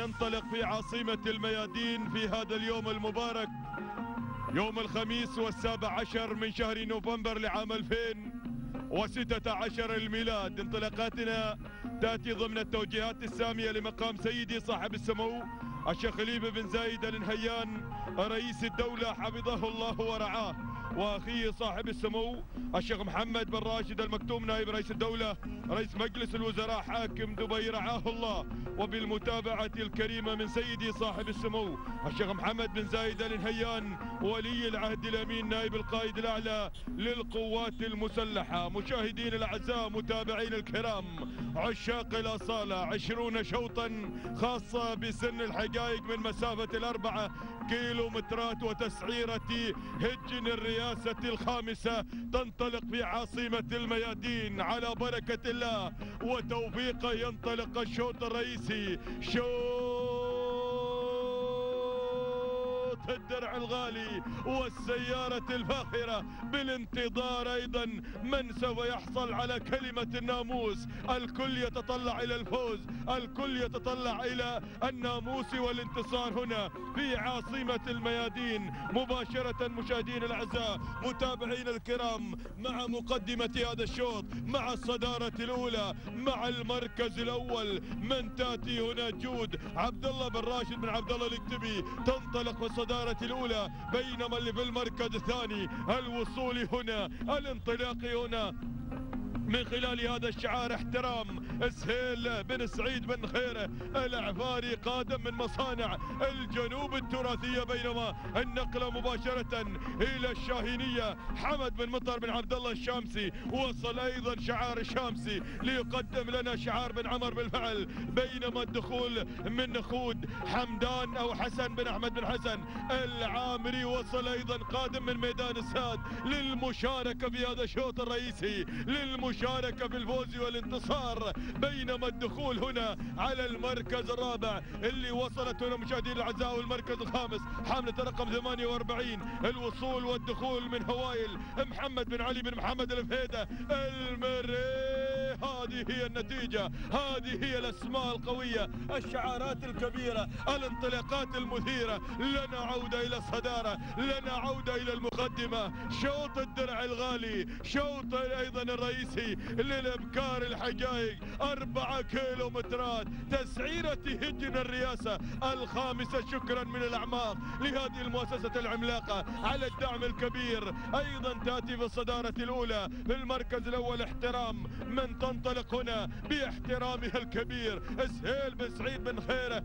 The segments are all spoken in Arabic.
ننطلق في عاصمة الميادين في هذا اليوم المبارك. يوم الخميس والسابع عشر من شهر نوفمبر لعام 2016 الميلاد. انطلاقاتنا تأتي ضمن التوجيهات السامية لمقام سيدي صاحب السمو الشيخ خليفة بن زايد النهيان رئيس الدولة حفظه الله ورعاه. واخيه صاحب السمو الشيخ محمد بن راشد المكتوم نائب رئيس الدولة رئيس مجلس الوزراء حاكم دبي رعاه الله. وبالمتابعة الكريمة من سيدي صاحب السمو الشيخ محمد بن زايد النهيان ولي العهد الأمين نائب القائد الأعلى للقوات المسلحة. مشاهدين الأعزاء متابعين الكرام عشاق الأصالة عشرون شوطا خاصة بسن الحقائق من مسافة الأربعة كيلومترات وتسعيرة هجن الرئاسة الخامسة تنطلق في عاصمة الميادين على بركة الله وتوفيقه ينطلق الشوط الرئيسي. شوط الدرع الغالي والسيارة الفاخرة بالانتظار أيضا من سوف يحصل على كلمة الناموس. الكل يتطلع إلى الفوز الكل يتطلع إلى الناموس والانتصار هنا في عاصمة الميادين. مباشرة مشاهدين الأعزاء متابعين الكرام مع مقدمة هذا الشوط مع الصدارة الأولى مع المركز الأول من تأتي هنا جود. عبد الله بن راشد بن عبد الله الكتبي تنطلق في الصدارة الأولى بينما اللي في المركز الثاني. الوصول هنا الانطلاق هنا. من خلال هذا الشعار احترام. سهيل بن سعيد بن خيره العفاري قادم من مصانع الجنوب التراثية. بينما النقلة مباشرة إلى الشاهينية. حمد بن مطر بن عبد الله الشامسي وصل أيضا شعار الشامسي ليقدم لنا شعار بن عمر بالفعل. بينما الدخول من نخود حمدان أو حسن بن أحمد بن حسن العامري وصل أيضا قادم من ميدان الساد. للمشاركة في هذا الشوط الرئيسي للمشاركة في الفوز والانتصار. بينما الدخول هنا على المركز الرابع اللي وصلت هنا مشاهدين الأعزاء والمركز الخامس حاملة رقم 48 الوصول والدخول من هوايل محمد بن علي بن محمد الفهيدة المري هذه هي النتيجة. هذه هي الأسماء القوية الشعارات الكبيرة الانطلاقات المثيرة. لنا عودة إلى الصدارة لنا عودة إلى المقدمة. شوط الدرع الغالي شوط أيضا الرئيسي للإبكار الحقائق أربعة كيلو مترات تسعيرة هجن الرئاسة. الخامسة شكرا من الأعماق لهذه المؤسسة العملاقة. على الدعم الكبير أيضا تأتي في الصدارة الأولى. في المركز الأول احترام من تنطلق هنا باحترامها الكبير سهيل بن سعيد بن خيره.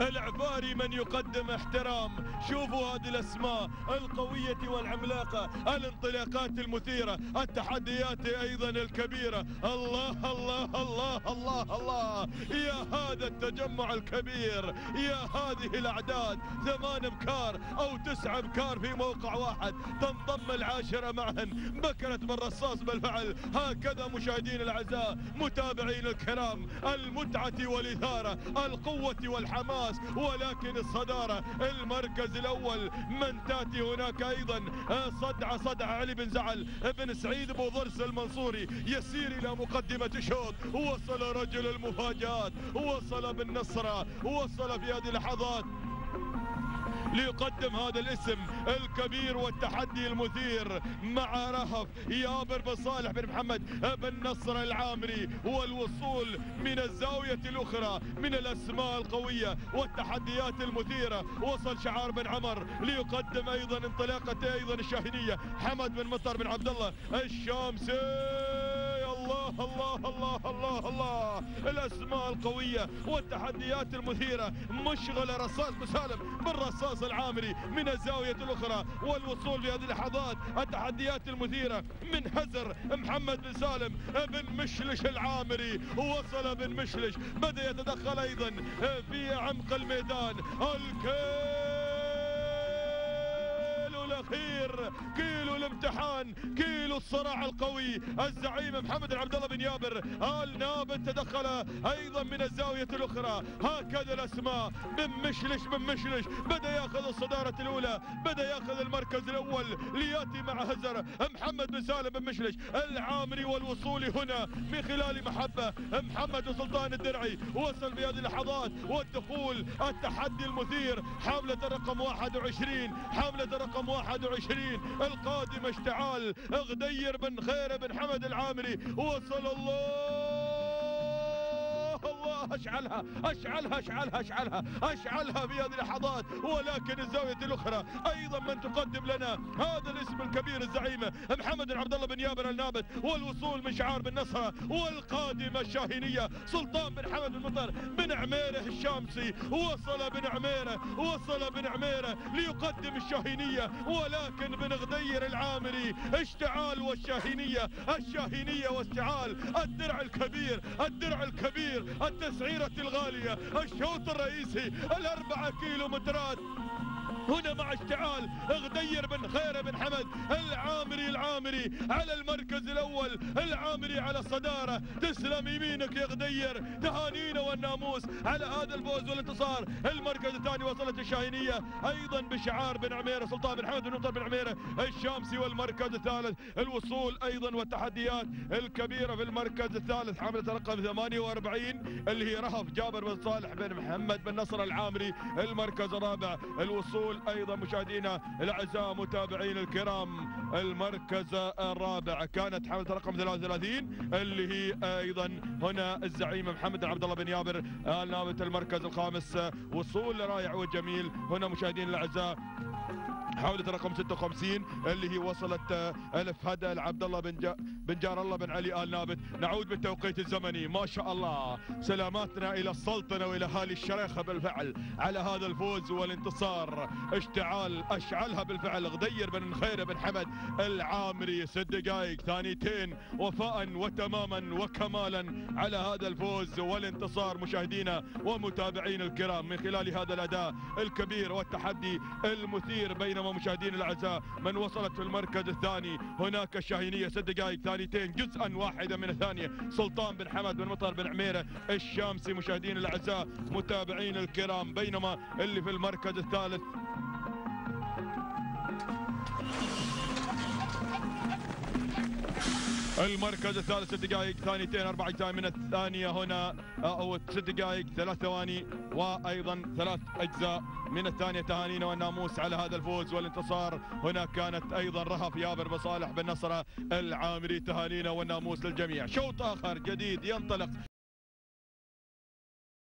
العباري من يقدم احترام. شوفوا هذه الأسماء القوية والعملاقة الانطلاقات المثيرة التحديات أيضا الكبيرة. الله الله الله الله الله. يا هذا التجمع الكبير يا هذه الأعداد. ثمان ابكار أو تسع ابكار في موقع واحد. تنضم العاشرة معا بكرة من رصاص بالفعل. هكذا مشاهدين الأعزاء متابعين الكرام المتعة والإثارة القوة والحماس. الناس ولكن الصدارة المركز الأول من تأتي هناك أيضا؟ صدع صدع علي بن زعل. بن سعيد بو ضرس المنصوري يسير إلى مقدمة شوط. وصل رجل المفاجآت وصل بالنصرة. وصل في هذه اللحظات. ليقدم هذا الاسم الكبير والتحدي المثير مع رهف يابر بن صالح بن محمد بن نصر العامري والوصول من الزاوية الأخرى من الأسماء القوية والتحديات المثيرة. وصل شعار بن عمر ليقدم أيضا انطلاقة أيضا الشاهنية حمد بن مطر بن عبد الله الشامسي الله الله الله الله الله. الأسماء القوية والتحديات المثيرة. مشغله رصاص مسالم بالرصاص العامري من الزاوية الأخرى والوصول في هذه اللحظات. التحديات المثيرة من هزر محمد بن سالم بن مشلش العامري. وصل بن مشلش. بدأ يتدخل أيضا في عمق الميدان. الكيل الأخير. كيلو الامتحان كيلو الصراع القوي. الزعيم محمد عبد الله بن يابر. آل نابت تدخل أيضا من الزاوية الأخرى. هكذا الأسماء. بن مشلش بن مشلش. بدأ يأخذ الصدارة الأولى. بدأ يأخذ المركز الأول. ليأتي مع هزر محمد بن سالم بن مشلش. العامري والوصول هنا من خلال محبة محمد سلطان الدرعي. وصل في هذه اللحظات والدخول. التحدي المثير. حملة رقم 21 حملة رقم 21 القادم اشتعال غدير بن خير بن حمد العامري وصل الله الله أشعلها أشعلها أشعلها أشعلها أشعلها في هذه اللحظات. ولكن الزاوية الأخرى أيضا من تقدم لنا هذا الاسم الكبير الزعيمه محمد عبد الله بن يابر النابت والوصول من شعار بن نصرة والقادمة الشاهينية سلطان بن حمد بن مطر بن عميره الشامسي. وصل بن عميره وصل بن عميره ليقدم الشاهينية. ولكن بن غدير العامري اشتعال والشاهينية الشاهينية واشتعال الدرع الكبير الدرع الكبير التسعيرة الغالية الشوط الرئيسي الأربعة كيلو مترات هنا مع اشتعال غدير بن خير بن حمد العامري العامري على المركز الأول العامري على الصدارة. تسلم يمينك يا غدير تهانينا والناموس. على هذا الفوز والانتصار المركز الثاني وصلت الشاهينية. أيضا بشعار بن عميره سلطان بن حمد بن مطر بن عميره الشامسي والمركز الثالث. الوصول أيضا والتحديات الكبيرة في المركز الثالث حمله رقم 48 اللي هي رهف جابر بن صالح بن محمد بن نصر العامري المركز الرابع. الوصول أيضا مشاهدينا الأعزاء متابعين الكرام المركز الرابع. كانت حملة رقم 33 اللي هي أيضا هنا الزعيم محمد عبد الله بن يابر نابت المركز الخامس. وصول رائع وجميل. هنا مشاهدينا الأعزاء حاولت رقم 56 اللي هي وصلت ألف هدى لعبد الله بن جا بن جار الله بن علي آل نابت. نعود بالتوقيت الزمني. ما شاء الله. سلاماتنا إلى السلطنه وإلى اهالي الشريخة بالفعل. على هذا الفوز والانتصار. اشتعال أشعلها بالفعل. غدير بن خير بن حمد. العامري ست دقائق ثانيتين وفاء وتماما وكمالا على هذا الفوز والانتصار. مشاهدينا ومتابعين الكرام. من خلال هذا الأداء الكبير والتحدي المثير بينما مشاهدينا الأعزاء من وصلت في المركز الثاني. هناك الشاهينيه ست دقائق ثانيتين جزءا واحدا من الثانية. سلطان بن حمد بن مطر بن عميره الشامسي مشاهدينا الأعزاء متابعين الكرام بينما اللي في المركز الثالث. المركز الثالث ست دقائق ثانيتين أربع أجزاء من الثانية هنا. أو ست دقائق ثلاث ثواني وأيضا ثلاث أجزاء من الثانية. تهانينا والناموس على هذا الفوز والانتصار. هنا كانت أيضا رهف يابر بصالح بن نصرة العامري. تهانينا والناموس للجميع. شوط آخر جديد ينطلق